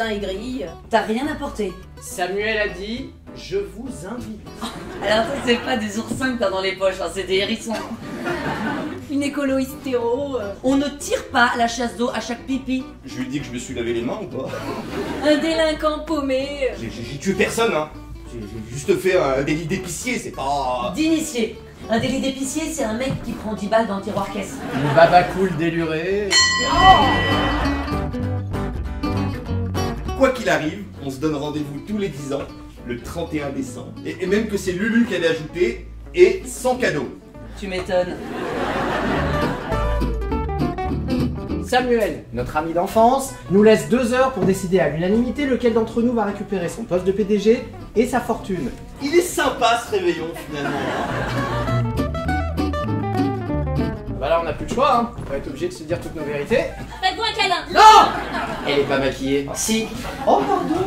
aigri. T'as rien apporté. Samuel a dit Je vous invite. Alors ça c'est pas des oursins que t'as dans les poches, hein, c'est des hérissons. Une écolo hystéro. euh, On ne tire pas la chasse d'eau à chaque pipi. Je lui dis que je me suis lavé les mains ou pas? Un délinquant paumé. J'ai j'ai- j'ai tué personne, hein. J'ai j'ai juste fait un délit d'épicier, c'est pas. D'initié. Un délit d'épicier, c'est un mec qui prend 10 balles dans le tiroir caisse. Une baba cool délurée. Quoi qu'il arrive, on se donne rendez-vous tous les 10 ans, le 31 décembre. Et, et même que c'est Lulu qui allait ajouter, et sans cadeau. Tu m'étonnes. Samuel, notre ami d'enfance, nous laisse deux heures pour décider à l'unanimité lequel d'entre nous va récupérer son poste de PDG et sa fortune. Il est sympa ce réveillon finalement. N'a plus de choix, hein. On va être obligé de se dire toutes nos vérités. Faites-moi un câlin. Non Elle est pas maquillée. Si. Oh pardon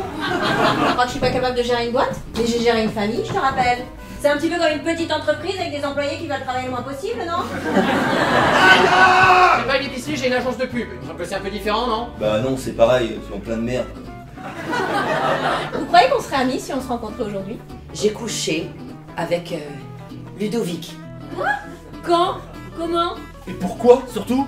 Tu crois que je suis pas capable de gérer une boîte Mais j'ai géré une famille, je te rappelle. C'est un petit peu comme une petite entreprise avec des employés qui veulent travailler le moins possible, non C'est pas une épicerie, j'ai une agence de pub. C'est un peu différent, non Bah non, c'est pareil, c'est en plein de merde. Vous croyez qu'on serait amis si on se rencontrait aujourd'hui? J'ai couché avec euh, Ludovic. Quand? Comment? Et pourquoi surtout?